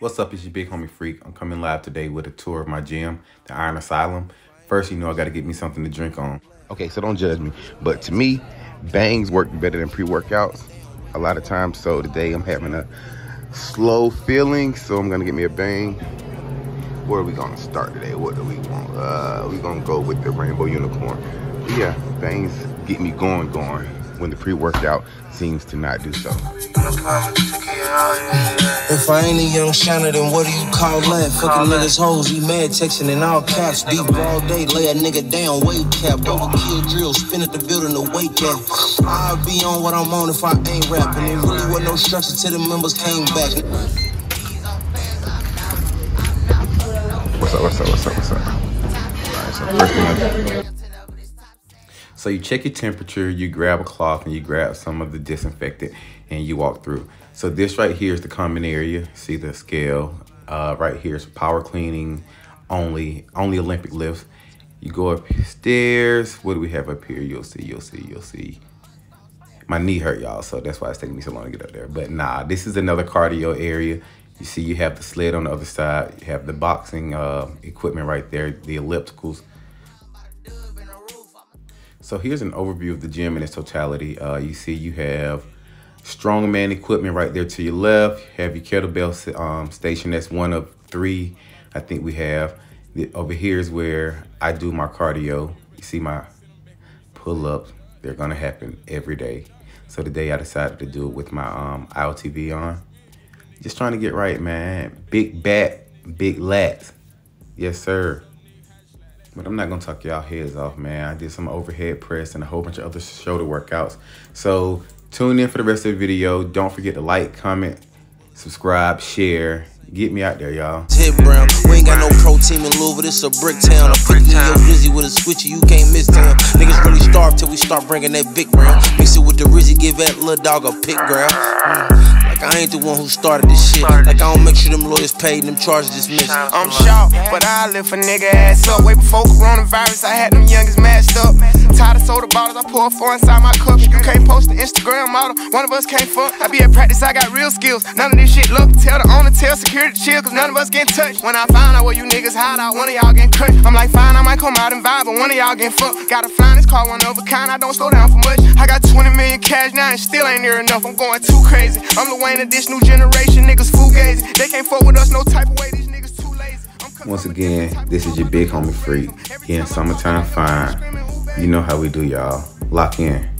What's up, it's your big homie Freak. I'm coming live today with a tour of my gym, the Iron Asylum. First, you know I gotta get me something to drink on. Okay, so don't judge me, but to me, bangs work better than pre-workouts a lot of times. So today I'm having a slow feeling, so I'm gonna get me a bang. Where are we gonna start today? What do we want? Uh, we gonna go with the Rainbow Unicorn. But yeah, bangs get me going, going when the pre-workout seems to not do so. If I ain't a young shiner, then what do you call that? Fucking niggas hoes, we mad texting in all caps. Deep all day, lay a nigga down, weight cap. Overkill drill, spin at the building the weight cap. I'll be on what I'm on if I ain't rapping. There really was no structure till the members came back. What's up, what's up, what's up, what's up? All right, so first thing I So you check your temperature, you grab a cloth and you grab some of the disinfectant and you walk through. So this right here is the common area. See the scale. Uh, right here is power cleaning only, only Olympic lifts. You go upstairs. What do we have up here? You'll see, you'll see, you'll see. My knee hurt, y'all, so that's why it's taking me so long to get up there. But nah, this is another cardio area. You see you have the sled on the other side. You have the boxing uh, equipment right there, the ellipticals. So here's an overview of the gym in its totality. Uh, you see you have strongman equipment right there to your left. Your kettlebell um, station. That's one of three I think we have. The, over here is where I do my cardio. You see my pull-ups. They're gonna happen every day. So today I decided to do it with my um, IOTV on. Just trying to get right, man. Big back, big lats. Yes, sir. But I'm not gonna talk y'all heads off, man. I did some overhead press and a whole bunch of other shoulder workouts. So tune in for the rest of the video. Don't forget to like, comment, subscribe, share. Get me out there, y'all. Hit brown. We ain't got no pro team in Louisville. This a brick town. I'm 50 yo Rizzy with a switchy. You can't miss town. Niggas really starve till we start bringing that big brown. Mix it with the Rizzy. Give that little dog a pick ground. Mm. Like I ain't the one who started this shit. Like I don't make sure them lawyers paid and them charges dismissed. I'm shocked, but I lift a nigga ass up. Way before coronavirus, I had them youngest matched up. I pour four inside my cup. You can't post the Instagram model, one of us can't fuck. I be at practice, I got real skills. None of this shit look. Tell the owner, tell security chill, cause none of us getting touched. When I find out where you niggas hide out, one of y'all getting cut. I'm like, fine, I might come out and vibe, but one of y'all getting fucked. Gotta find this car, one of a kind, I don't slow down for much. I got 20 million cash now and still ain't near enough. I'm going too crazy. I'm the Wayne of this new generation niggas fugazi. They can't fuck with us no type of way, these niggas too lazy. Once again, this is your big homie freak. Here in summertime fine. You know how we do, y'all. Lock in.